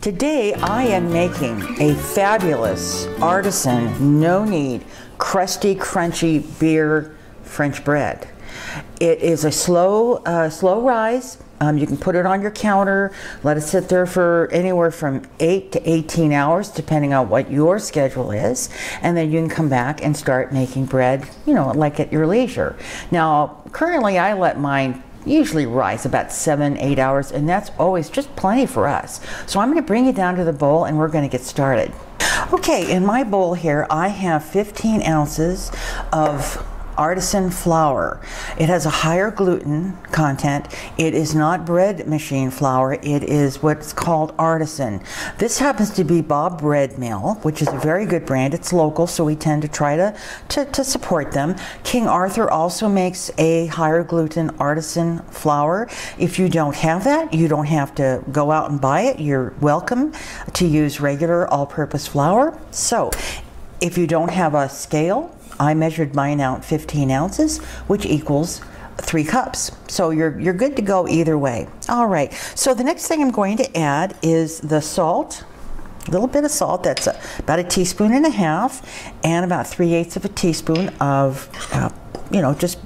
Today I am making a fabulous artisan, no knead, crusty, crunchy beer French bread. It is a slow, uh, slow rise. Um, you can put it on your counter, let it sit there for anywhere from 8 to 18 hours, depending on what your schedule is. And then you can come back and start making bread, you know, like at your leisure. Now, currently I let mine usually rise about seven, eight hours, and that's always just plenty for us. So I'm going to bring it down to the bowl and we're going to get started. Okay, in my bowl here, I have 15 ounces of artisan flour. It has a higher gluten content. It is not bread machine flour. It is what's called artisan. This happens to be Bob's Red Mill, which is a very good brand. It's local, so we tend to try to, to, to support them. King Arthur also makes a higher gluten artisan flour. If you don't have that, you don't have to go out and buy it. You're welcome to use regular all-purpose flour. So if you don't have a scale, I measured mine out 15 ounces, which equals three cups. So you're, you're good to go either way. All right, so the next thing I'm going to add is the salt. A little bit of salt, that's a, about a teaspoon and a half, and about three eighths of a teaspoon of, uh, you know, just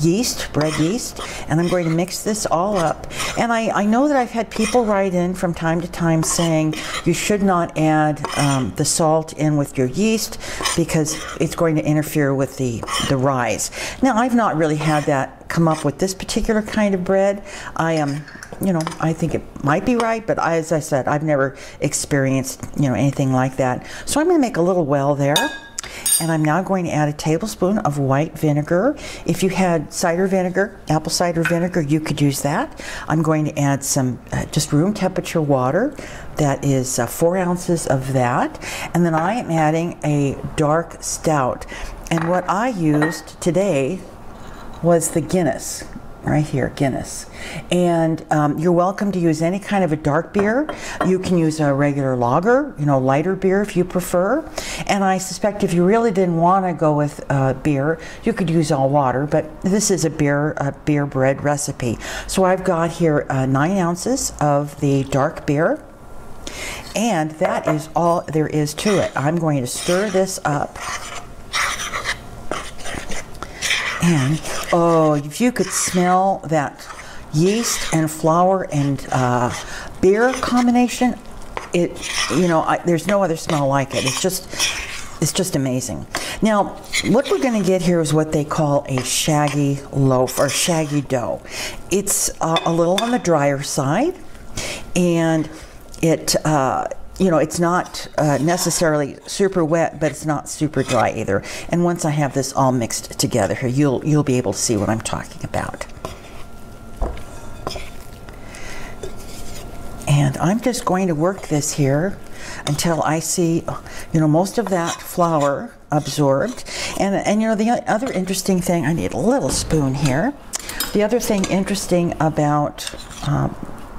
yeast, bread yeast, and I'm going to mix this all up. And I, I know that I've had people write in from time to time saying you should not add um, the salt in with your yeast because it's going to interfere with the, the rise. Now, I've not really had that come up with this particular kind of bread. I am, um, you know, I think it might be right, but I, as I said, I've never experienced, you know, anything like that. So I'm going to make a little well there. And I'm now going to add a tablespoon of white vinegar. If you had cider vinegar, apple cider vinegar, you could use that. I'm going to add some uh, just room temperature water. That is uh, four ounces of that. And then I am adding a dark stout. And what I used today was the Guinness right here, Guinness. And um, you're welcome to use any kind of a dark beer. You can use a regular lager, you know, lighter beer if you prefer. And I suspect if you really didn't want to go with uh, beer, you could use all water. But this is a beer, a beer bread recipe. So I've got here uh, nine ounces of the dark beer. And that is all there is to it. I'm going to stir this up. And oh, if you could smell that yeast and flour and uh, beer combination, it you know I, there's no other smell like it. It's just it's just amazing. Now, what we're going to get here is what they call a shaggy loaf or shaggy dough. It's uh, a little on the drier side, and it uh, you know, it's not uh, necessarily super wet, but it's not super dry either. And once I have this all mixed together here, you'll, you'll be able to see what I'm talking about. And I'm just going to work this here until I see, you know, most of that flour absorbed. And, and you know, the other interesting thing, I need a little spoon here. The other thing interesting about um,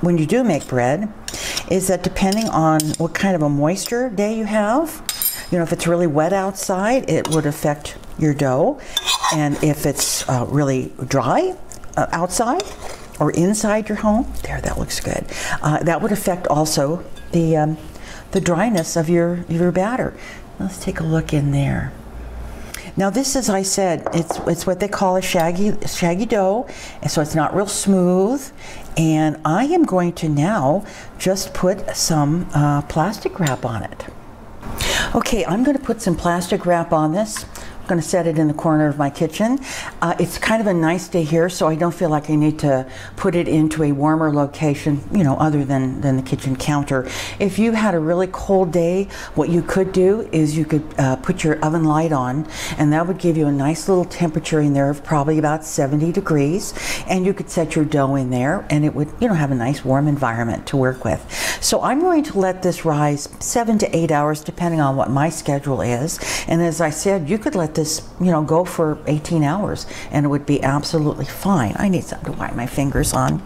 when you do make bread is that depending on what kind of a moisture day you have, you know, if it's really wet outside, it would affect your dough. And if it's uh, really dry uh, outside or inside your home, there, that looks good. Uh, that would affect also the, um, the dryness of your, your batter. Let's take a look in there. Now this, as I said, it's, it's what they call a shaggy, shaggy dough, and so it's not real smooth. And I am going to now just put some uh, plastic wrap on it. Okay, I'm going to put some plastic wrap on this going to set it in the corner of my kitchen. Uh, it's kind of a nice day here, so I don't feel like I need to put it into a warmer location, you know, other than, than the kitchen counter. If you had a really cold day, what you could do is you could uh, put your oven light on, and that would give you a nice little temperature in there of probably about 70 degrees, and you could set your dough in there, and it would, you know, have a nice warm environment to work with. So I'm going to let this rise seven to eight hours, depending on what my schedule is, and as I said, you could let this, you know, go for 18 hours and it would be absolutely fine. I need something to wipe my fingers on.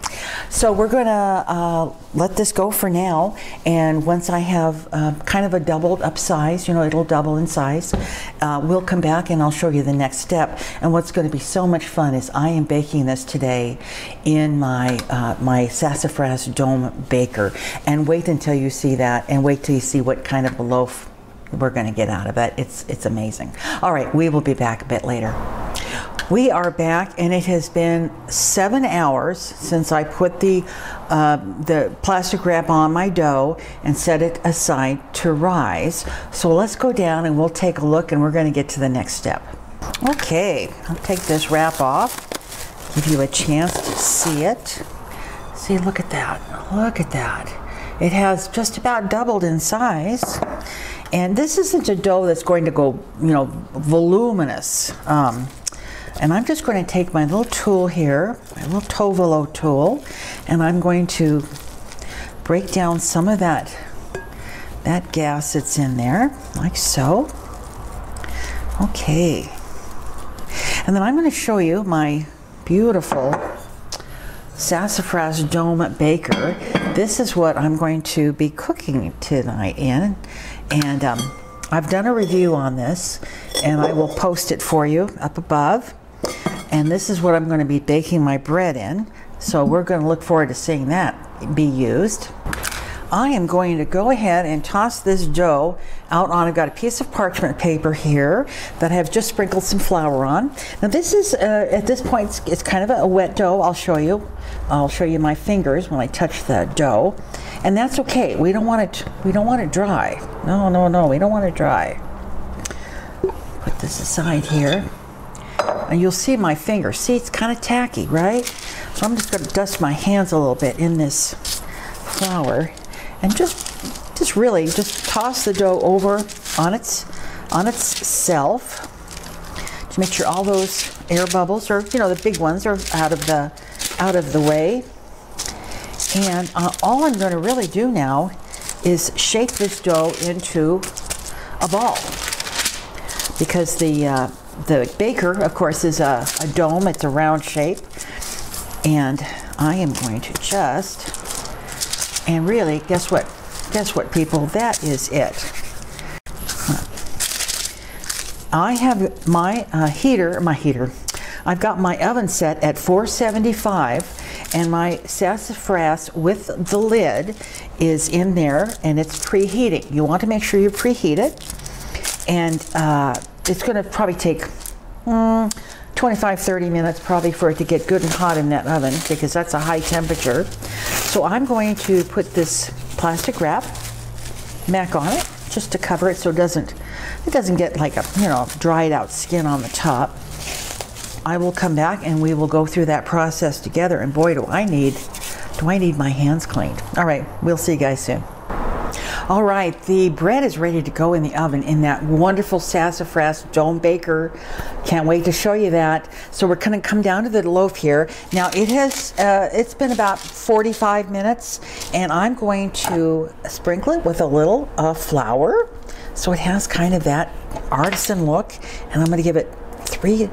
So we're going to uh, let this go for now. And once I have uh, kind of a doubled up size, you know, it'll double in size, uh, we'll come back and I'll show you the next step. And what's going to be so much fun is I am baking this today in my, uh, my sassafras dome baker. And wait until you see that and wait till you see what kind of a loaf we're going to get out of it. It's, it's amazing. All right, we will be back a bit later. We are back, and it has been seven hours since I put the uh, the plastic wrap on my dough and set it aside to rise. So let's go down and we'll take a look, and we're going to get to the next step. Okay, I'll take this wrap off, give you a chance to see it. See, look at that. Look at that. It has just about doubled in size. And this isn't a dough that's going to go, you know, voluminous. Um, and I'm just going to take my little tool here, my little Tovolo tool, and I'm going to break down some of that, that gas that's in there, like so. Okay. And then I'm going to show you my beautiful sassafras dome baker. This is what I'm going to be cooking tonight in. And um, I've done a review on this and I will post it for you up above. And this is what I'm going to be baking my bread in. So we're going to look forward to seeing that be used. I am going to go ahead and toss this dough out on, I've got a piece of parchment paper here that I have just sprinkled some flour on. Now this is, uh, at this point, it's, it's kind of a wet dough. I'll show you. I'll show you my fingers when I touch the dough. And that's okay. We don't want it, we don't want it dry. No, no, no, we don't want it dry. Put this aside here. And you'll see my fingers. See, it's kind of tacky, right? So I'm just going to dust my hands a little bit in this flour and just just really just toss the dough over on its on its self to make sure all those air bubbles or you know the big ones are out of the out of the way. And uh, all I'm going to really do now is shape this dough into a ball because the uh, the baker of course is a, a dome. It's a round shape. And I am going to just and really, guess what? Guess what, people? That is it. I have my uh, heater, my heater, I've got my oven set at 475 and my sassafras with the lid is in there and it's preheating. You want to make sure you preheat it and uh, it's going to probably take mm, 25, 30 minutes probably for it to get good and hot in that oven because that's a high temperature. So I'm going to put this plastic wrap back on it just to cover it so it doesn't it doesn't get like a you know dried out skin on the top. I will come back and we will go through that process together and boy do I need do I need my hands cleaned. All right, we'll see you guys soon. All right, the bread is ready to go in the oven in that wonderful sassafras dome baker. Can't wait to show you that. So we're to come down to the loaf here. Now it has, uh, it's been about 45 minutes and I'm going to sprinkle it with a little uh, flour. So it has kind of that artisan look and I'm going to give it three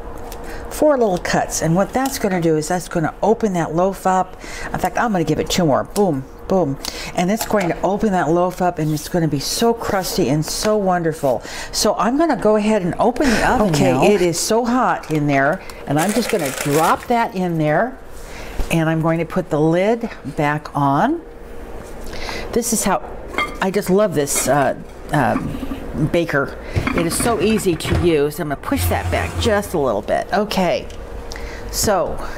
four little cuts and what that's going to do is that's going to open that loaf up in fact I'm going to give it two more boom boom. And it's going to open that loaf up and it's going to be so crusty and so wonderful. So I'm going to go ahead and open the oven Okay, now. it is so hot in there and I'm just going to drop that in there and I'm going to put the lid back on. This is how, I just love this uh, uh, baker. It is so easy to use. I'm going to push that back just a little bit. Okay, so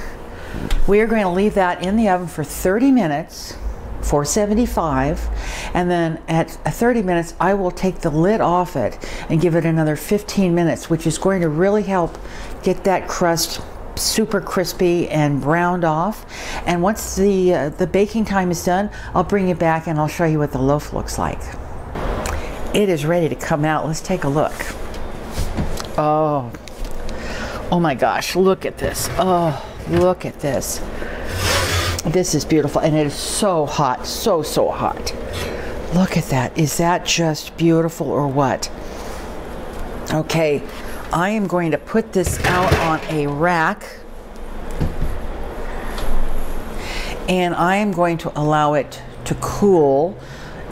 we are going to leave that in the oven for 30 minutes 475 and then at 30 minutes I will take the lid off it and give it another 15 minutes which is going to really help get that crust super crispy and browned off. And once the uh, the baking time is done I'll bring it back and I'll show you what the loaf looks like. It is ready to come out. Let's take a look. Oh. Oh my gosh look at this. Oh look at this this is beautiful and it is so hot, so, so hot. Look at that. Is that just beautiful or what? Okay, I am going to put this out on a rack and I am going to allow it to cool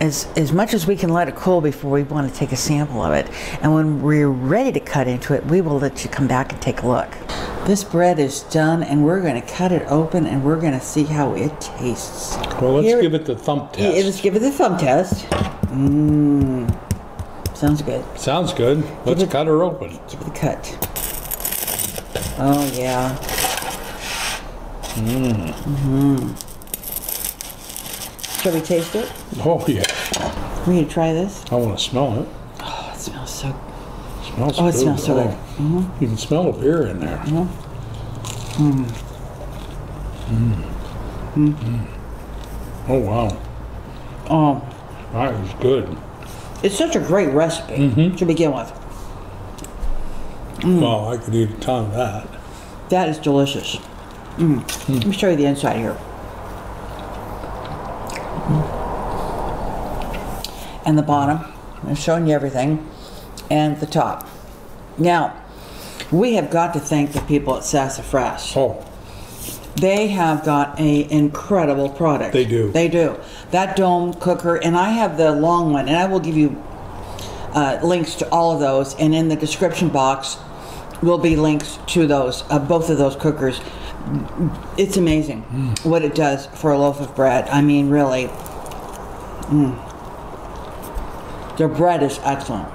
as, as much as we can let it cool before we want to take a sample of it. And when we're ready to cut into it, we will let you come back and take a look. This bread is done and we're going to cut it open and we're going to see how it tastes. Well, let's Here- give it the thump Yeah, test. Let's give it the thumb test. Mmm. Sounds good. Sounds good. Let's it- cut her open. Give it a cut. Oh, yeah. Mmm. Mmm. Shall we taste it? Oh yeah, We need to try this. I want to smell it. Oh, it smells so smells Oh, it good. smells so good. Oh, You can smell the beer in there. Mm. Mm. Mm. mm. Oh wow, Oh, that is good. it's such a great recipe mm-hmm. to begin with. Mm. Well, I could eat a ton of that. That is delicious. Mm. Let me show you the inside here. And the bottom. I'm showing you everything. And the top. Now, we have got to thank the people at Sassafras. Oh, They have got a incredible product. They do. They do. That dome cooker, and I have the long one, and I will give you uh, links to all of those. And in the description box will be links to those, uh, both of those cookers. It's amazing what it does for a loaf of bread. I mean, really. Mm. Their bread is excellent.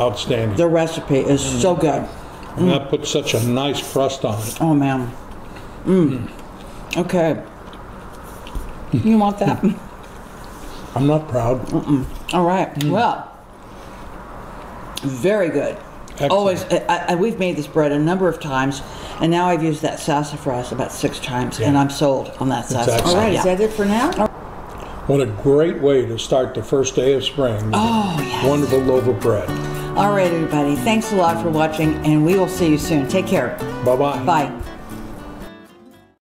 Outstanding. The recipe is mm. so good. And that mm. puts such a nice crust on it. Oh man. Mm. mm. Okay. You want that? I'm not proud. All right. Well, very good. Excellent. Always. I, I, we've made this bread a number of times, and now I've used that sassafras about six times, and I'm sold on that sassafras. All right. Is that it for now? What a great way to start the first day of spring. Oh, yes. Wonderful loaf of bread. All right, everybody. Thanks a lot for watching, and we will see you soon. Take care. Bye-bye. Bye.